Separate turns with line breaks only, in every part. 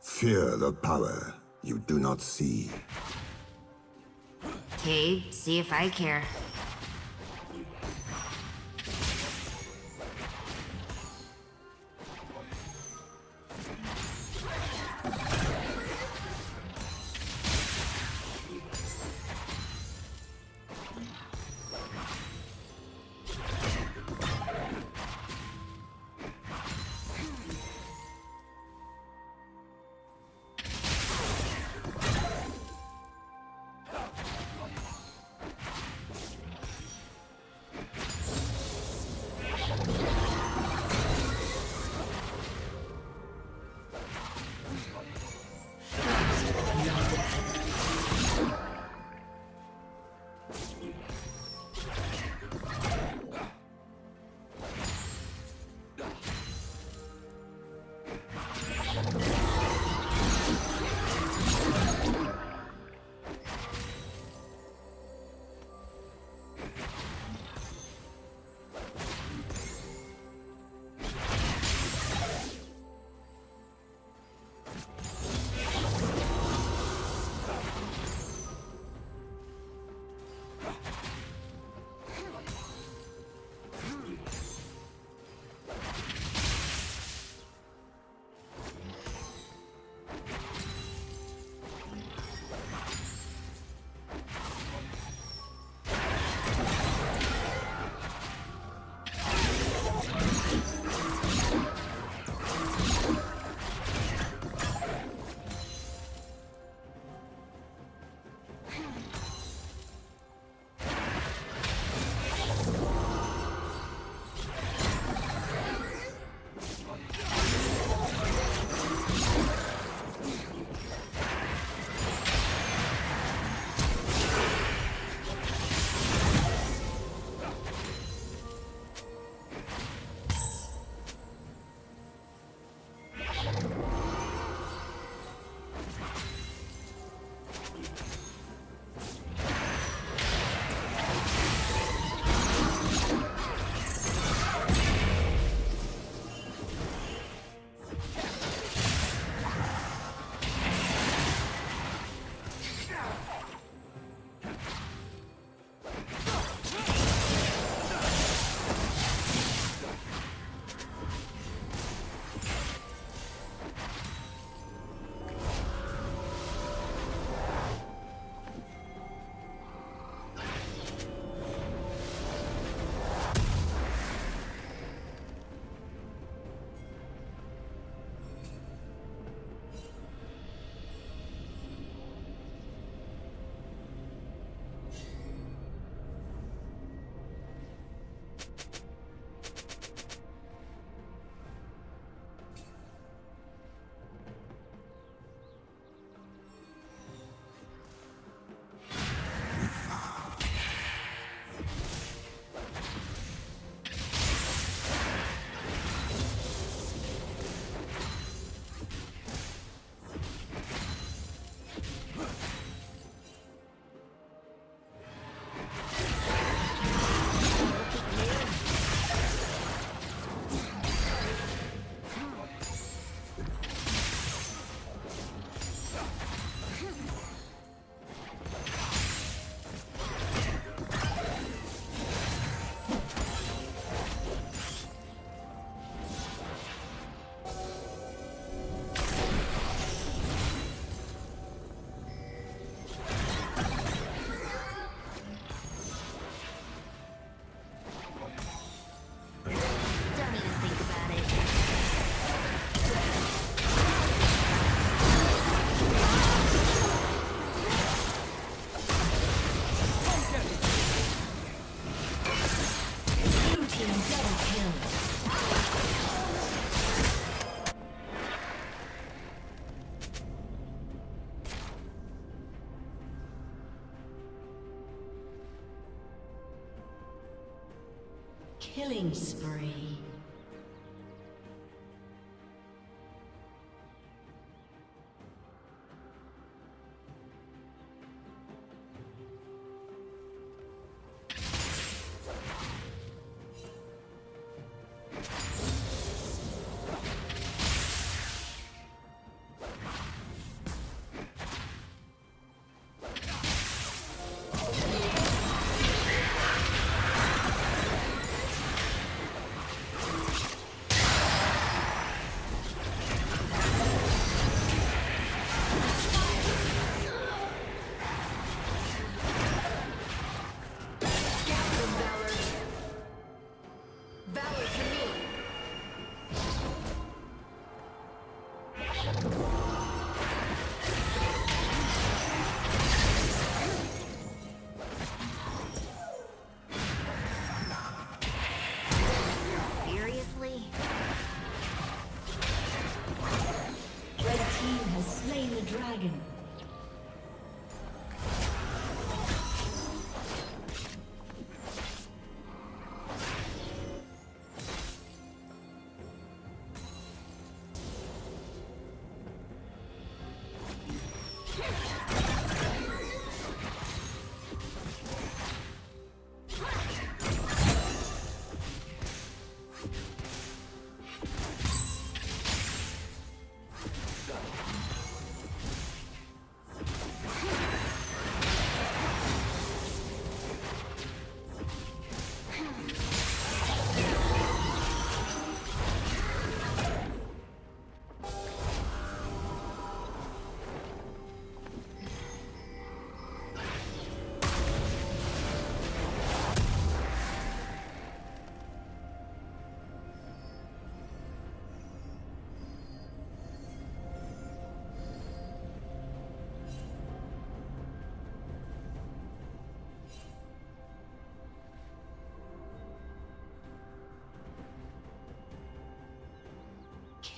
Fear the power you do not see.
Okay, see if I care.
Killing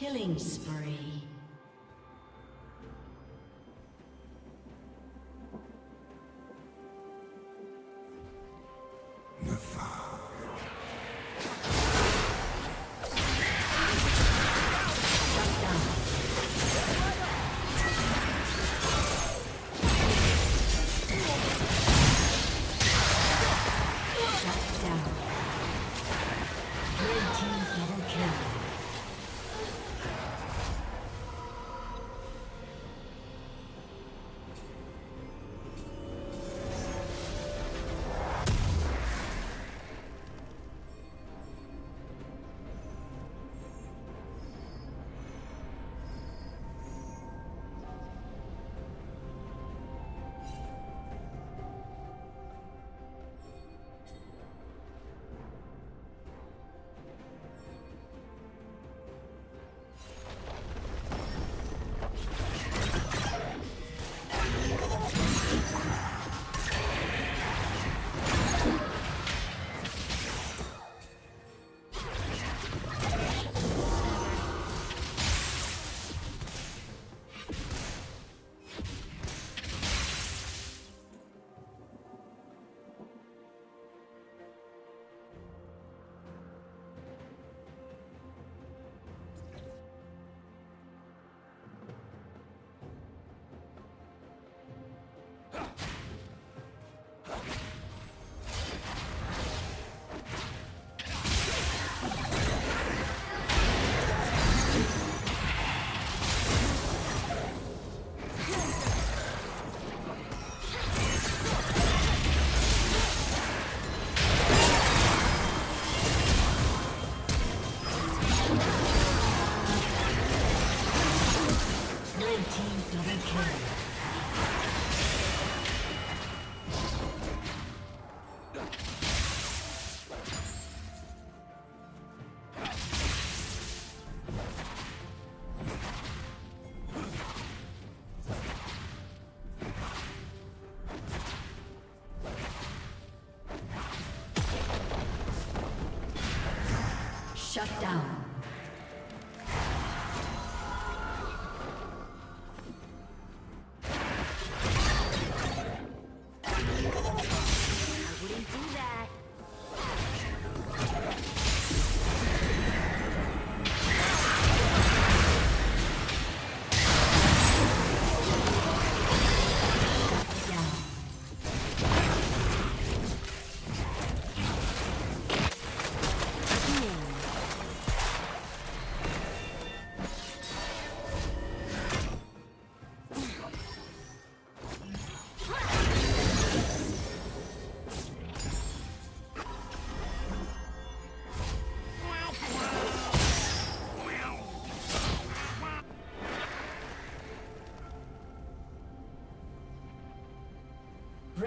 Killing spree. Shut down.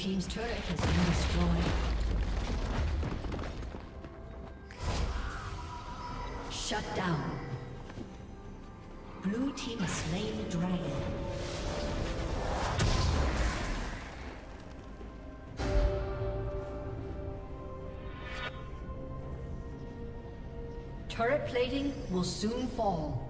Team's turret has been destroyed. Shut down. Blue Team has slain the dragon. Turret plating will soon fall.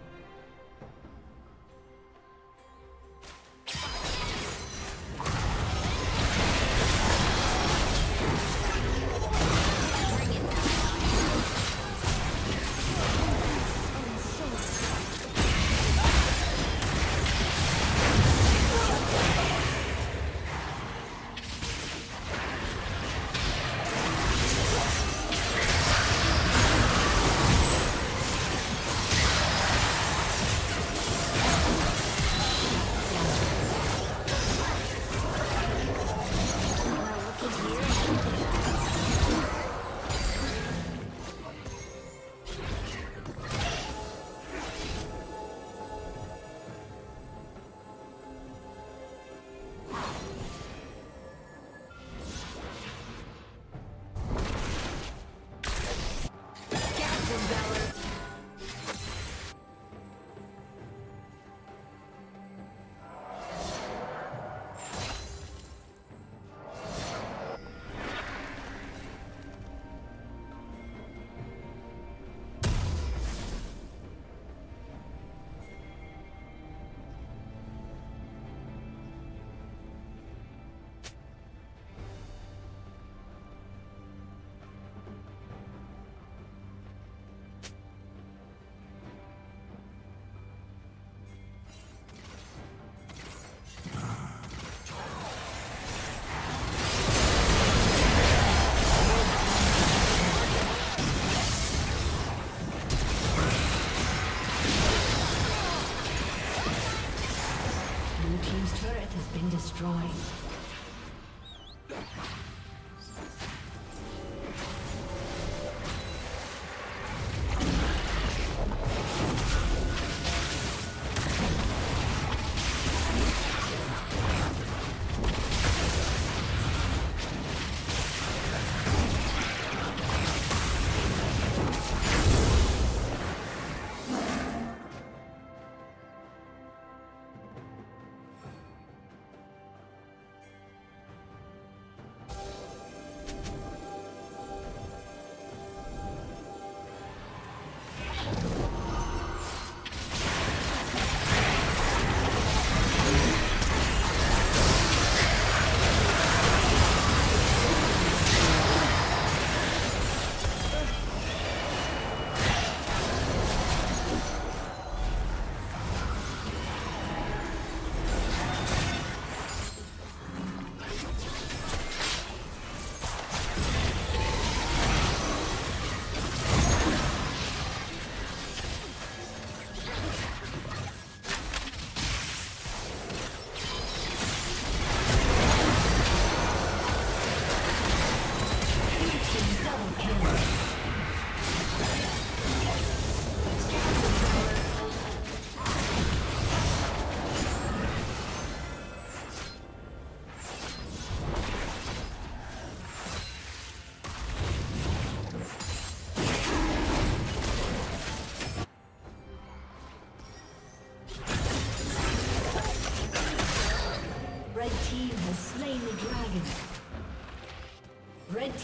Destroyed.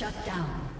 Shut down.